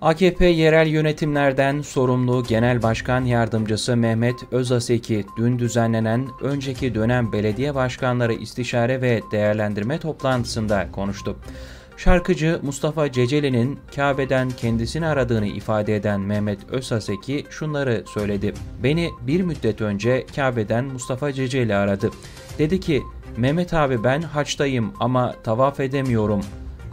AKP yerel yönetimlerden sorumlu Genel Başkan Yardımcısı Mehmet Özaseki dün düzenlenen önceki dönem belediye başkanları istişare ve değerlendirme toplantısında konuştu. Şarkıcı Mustafa Ceceli'nin Kabe'den kendisini aradığını ifade eden Mehmet Özaseki şunları söyledi. Beni bir müddet önce Kabe'den Mustafa Ceceli aradı. Dedi ki Mehmet abi ben haçtayım ama tavaf edemiyorum.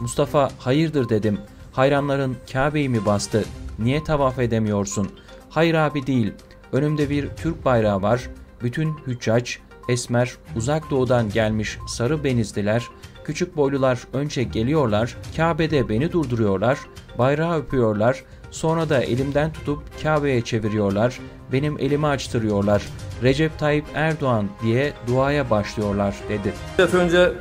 Mustafa hayırdır dedim. Hayranların Kabe'yi mi bastı? Niye tavaf edemiyorsun? Hayır abi değil. Önümde bir Türk bayrağı var. Bütün hüccac, esmer, uzak doğudan gelmiş sarı benizliler, küçük boylular önce geliyorlar, Kabe'de beni durduruyorlar, bayrağı öpüyorlar, sonra da elimden tutup Kabe'ye çeviriyorlar, benim elimi açtırıyorlar. Recep Tayyip Erdoğan diye duaya başlıyorlar dedi. Önce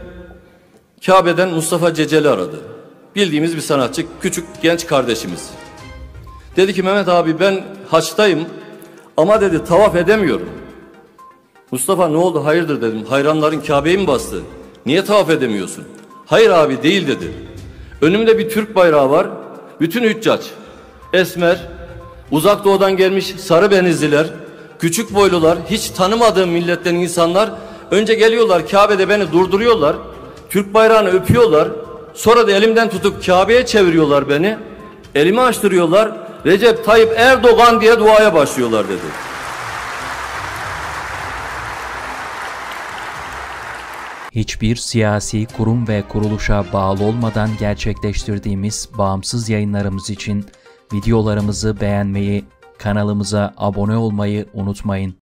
Kabe'den Mustafa Ceceli aradı bildiğimiz bir sanatçı, küçük genç kardeşimiz. Dedi ki Mehmet abi ben haçtayım ama dedi tavaf edemiyorum. Mustafa ne oldu hayırdır dedim. Hayranların Kabe'yi mi bastı? Niye tavaf edemiyorsun? Hayır abi değil dedi. Önümde bir Türk bayrağı var. Bütün hüccaç, esmer, uzak doğudan gelmiş sarı benizliler, küçük boylular, hiç tanımadığım milletten insanlar önce geliyorlar Kabe'de beni durduruyorlar. Türk bayrağını öpüyorlar. Sonra da elimden tutup Kabe'ye çeviriyorlar beni. Elimi açtırıyorlar. Recep Tayyip Erdoğan diye duaya başlıyorlar dedi. Hiçbir siyasi kurum ve kuruluşa bağlı olmadan gerçekleştirdiğimiz bağımsız yayınlarımız için videolarımızı beğenmeyi, kanalımıza abone olmayı unutmayın.